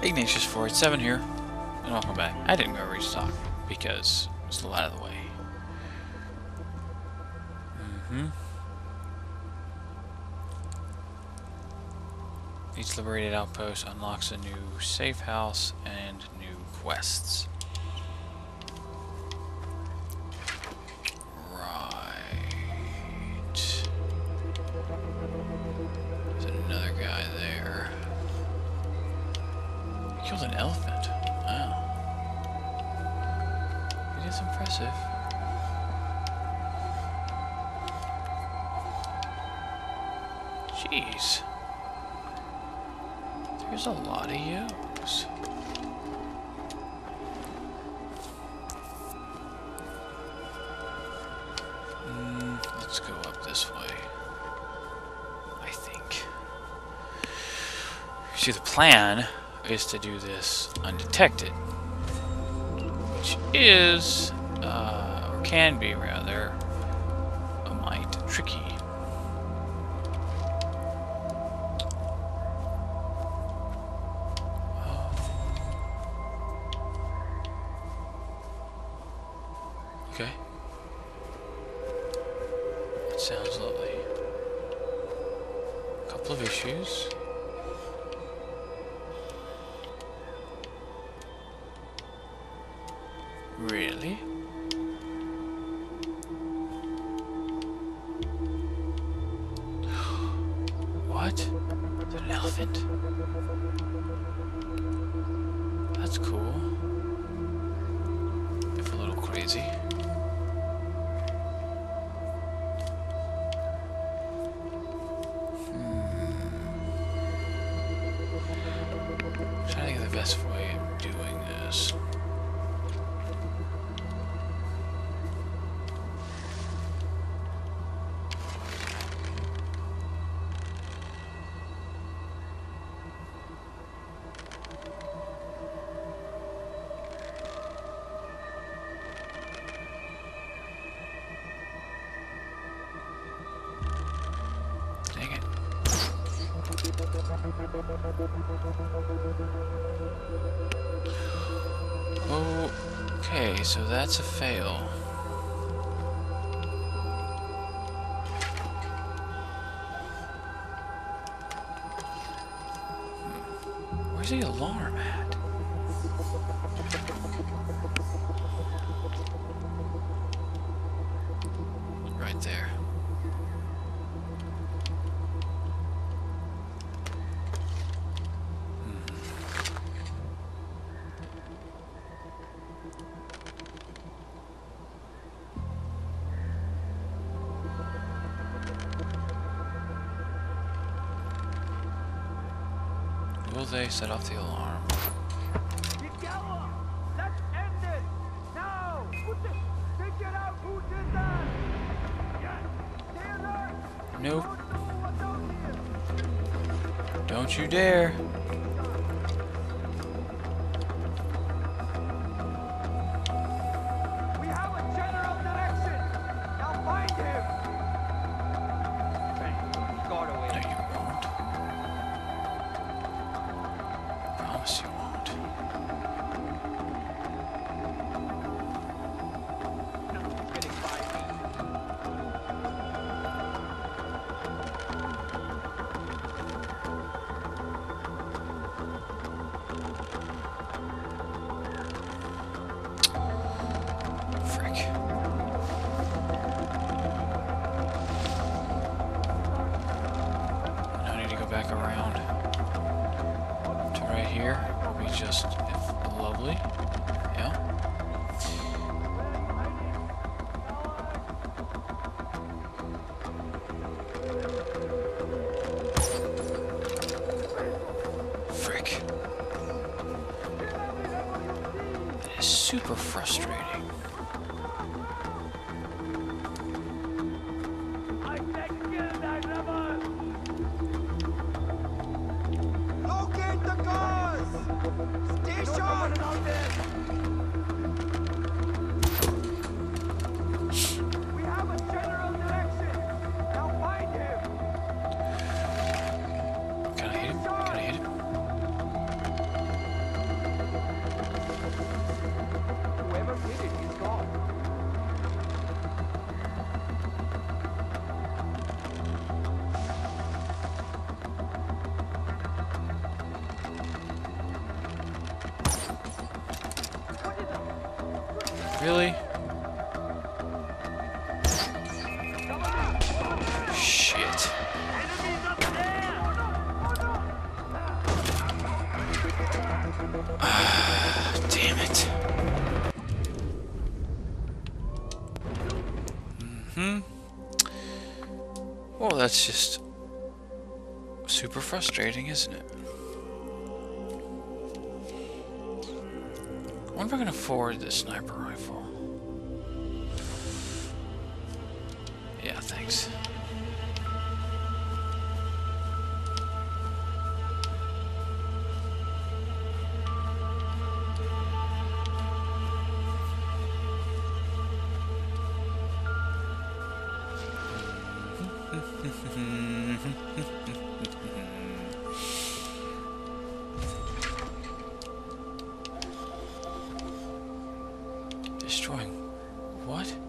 Ignatius 487 here, and welcome back. I didn't go restock because it was a lot of the way. Mm-hmm. Each liberated outpost unlocks a new safe house and new quests. Jeez. There's a lot of yos. Mm, let's go up this way. I think. See, the plan is to do this undetected. Which is, uh, or can be rather, a mite tricky. Couple of issues. Really? What? An elephant? That's cool. If a little crazy. Okay, so that's a fail. Hmm. Where's the alarm at? Did that! Yes! Stay alert! Nope. Don't you dare. Just lovely. Yeah. Frick. That is super frustrating. Really? Shit. Damn it. Hmm. Well, that's just super frustrating, isn't it? If I can afford this sniper rifle. Yeah, thanks. Destroying what?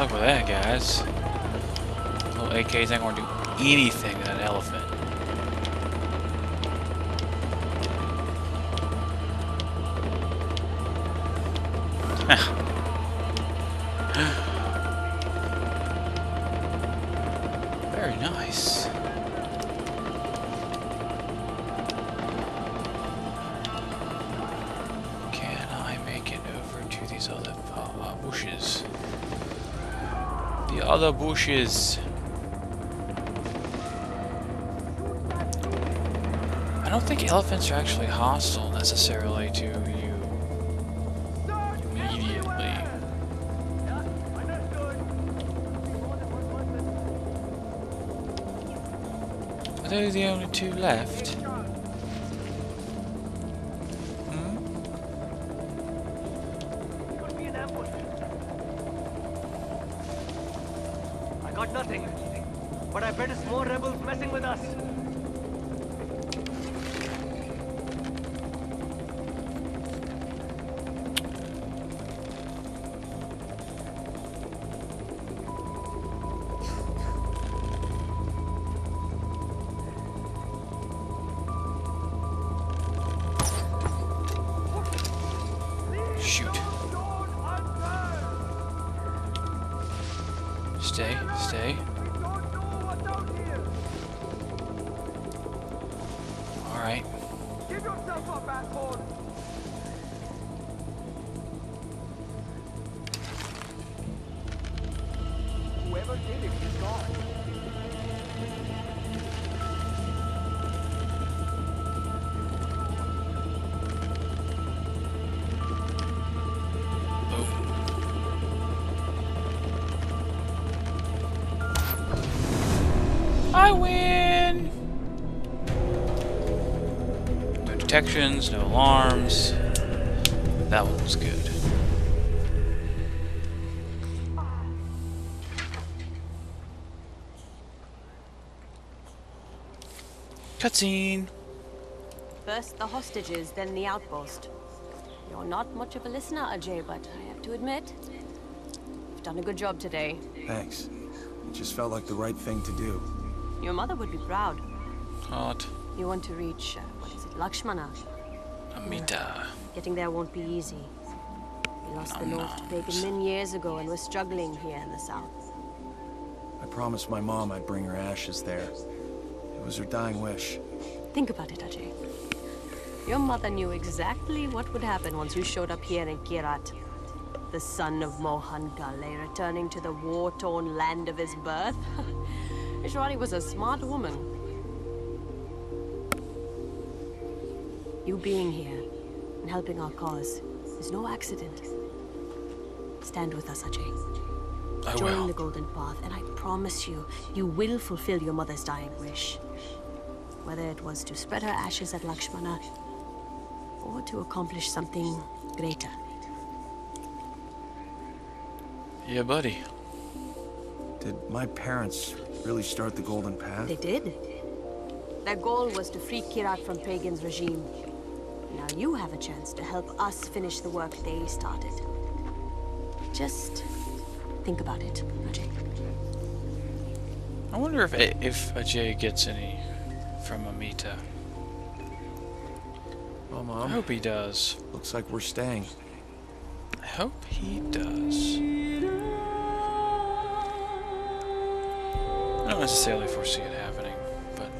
Luck with that, guys. Little AKs ain't gonna do anything to that elephant. Very nice. Other bushes. I don't think elephants are actually hostile necessarily to you immediately. Are those the only two left? I bet it's more rebels messing with us. Shoot. Stay, stay. No no alarms. That one was good. Cutscene. First the hostages, then the outpost. You're not much of a listener, Ajay, but I have to admit, you've done a good job today. Thanks. It just felt like the right thing to do. Your mother would be proud. Hot. You want to reach, uh, what is it, Lakshmana? Amita. Getting there won't be easy. We lost the North to Pagan Min years ago, and we're struggling here in the South. I promised my mom I'd bring her ashes there. It was her dying wish. Think about it, Ajay. Your mother knew exactly what would happen once you showed up here in Kyrat. The son of Mohan Ghale returning to the war-torn land of his birth. Ishwari was a smart woman. You being here and helping our cause is no accident. Stand with us, Ajay. I Join will. the Golden Path, and I promise you, you will fulfill your mother's dying wish. Whether it was to spread her ashes at Lakshmana, or to accomplish something greater. Yeah, buddy. Did my parents really start the Golden Path? They did. Their goal was to free Kyrat from Pagan's regime. Now you have a chance to help us finish the work they started. Just think about it, Ajay. I wonder if if Ajay gets any from Amita. Well, I hope he does. looks like we're staying. I hope he does. I don't necessarily foresee it happening, but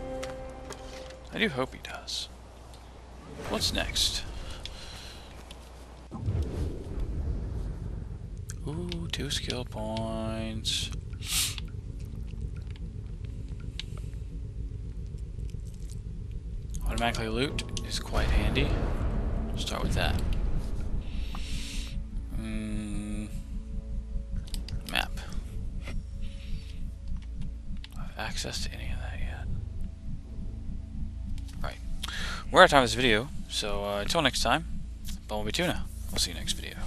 I do hope he does. What's next? Ooh, two skill points. Automatically loot is quite handy. Start with that. Mm, map. I have access to any of that yet. Right. We're out of time this video, so uh, until next time, Bumblebee Tuna. We'll see you next video.